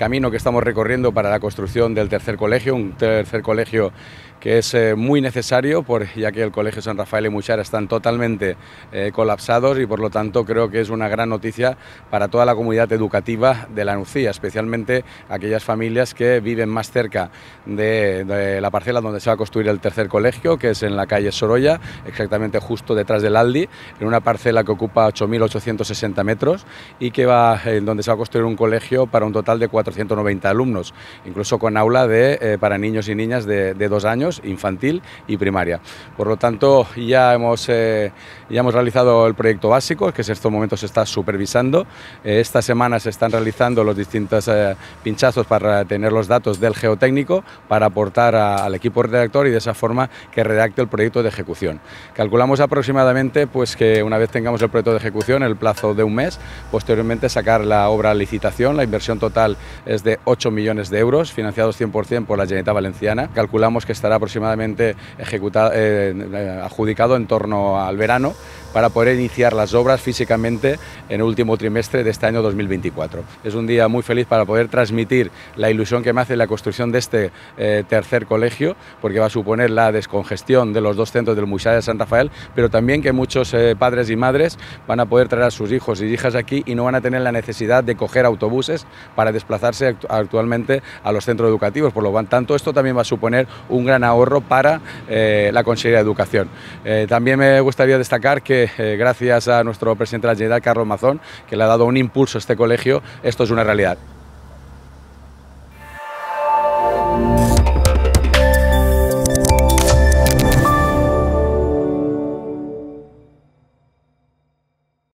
camino que estamos recorriendo para la construcción del tercer colegio, un tercer colegio que es eh, muy necesario, ya que el Colegio San Rafael y Muchara están totalmente eh, colapsados y por lo tanto creo que es una gran noticia para toda la comunidad educativa de la Nucía, especialmente aquellas familias que viven más cerca de, la parcela donde se va a construir el tercer colegio, que es en la calle Sorolla, exactamente justo detrás del Aldi, en una parcela que ocupa 8.860 metros y que va, donde se va a construir un colegio para un total de 490 alumnos, incluso con aula de, eh, para niños y niñas de, dos años infantil y primaria. Por lo tanto, ya hemos, eh, ya hemos realizado el proyecto básico, que en estos momentos se está supervisando. Eh, esta semana se están realizando los distintos pinchazos para tener los datos del geotécnico, para aportar al equipo redactor y de esa forma que redacte el proyecto de ejecución. Calculamos aproximadamente pues, que una vez tengamos el proyecto de ejecución, el plazo de un mes, posteriormente sacar la obra licitación. La inversión total es de 8 millones de euros, financiados 100% por la Generalitat Valenciana. Calculamos que estará aproximadamente ejecutado, eh, adjudicado en torno al verano para poder iniciar las obras físicamente en el último trimestre de este año 2024. Es un día muy feliz para poder transmitir la ilusión que me hace la construcción de este eh, tercer colegio, porque va a suponer la descongestión de los dos centros del Museo de San Rafael, pero también que muchos eh, padres y madres van a poder traer a sus hijos y hijas aquí y no van a tener la necesidad de coger autobuses para desplazarse act actualmente a los centros educativos. Por lo tanto, esto también va a suponer un gran ahorro para eh, la Consejería de Educación. Eh, también me gustaría destacar que eh, gracias a nuestro presidente de la Generalitat, Carlos Mazón, que le ha dado un impulso a este colegio, esto es una realidad.